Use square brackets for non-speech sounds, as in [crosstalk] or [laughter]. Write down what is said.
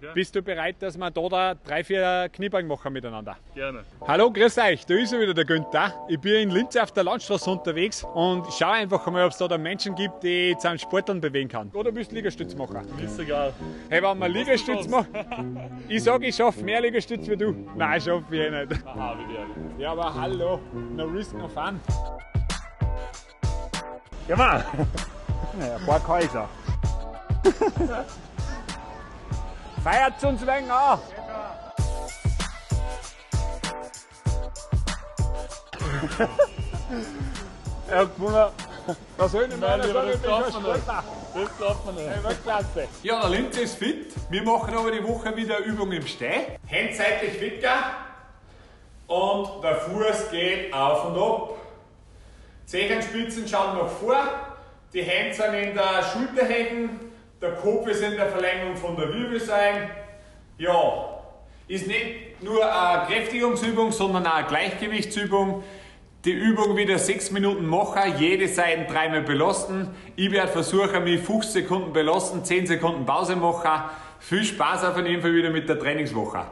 Ja. Bist du bereit, dass wir da, da drei, vier Kniebeugen machen miteinander? Gerne. Hallo, grüß euch, da ist er wieder der Günther. Ich bin in Linz auf der Landstraße unterwegs und schau einfach mal, ob es da, da Menschen gibt, die jetzt am Sporteln bewegen kann. Oder willst du Liegestütz machen? Ist egal. Hey, wenn wir Liegestütz machen, [laughs] ich sag, ich schaff mehr Liegestütz wie du. Nein, schaff ich eh nicht. Aha, wie der. Ja, aber hallo, no risk, no fun. Ja, Mann. [laughs] Ja, ein paar Kaiser. [laughs] Feiert uns wegen an! Er hat gewonnen. Was soll ich denn Nein, machen? lieber, Ich das bin schon darf man nicht. Sportler. Das glaubt man nicht. Weltklasse. Ja, der Linz ist fit. Wir machen aber die Woche wieder Übung im Steh. Hände seitlich Wicker. Und der Fuß geht auf und ab. Zehenspitzen schauen nach vor. Die Hände sind in der Schulterhängen. Der Kopf ist in der Verlängerung von der Wirbelsäule. Ja, ist nicht nur eine Kräftigungsübung, sondern auch eine Gleichgewichtsübung. Die Übung wieder 6 Minuten machen, jede Seite dreimal belasten. Ich werde versuchen, mich 15 Sekunden belasten, 10 Sekunden Pause machen. Viel Spaß auf jeden Fall wieder mit der Trainingswoche.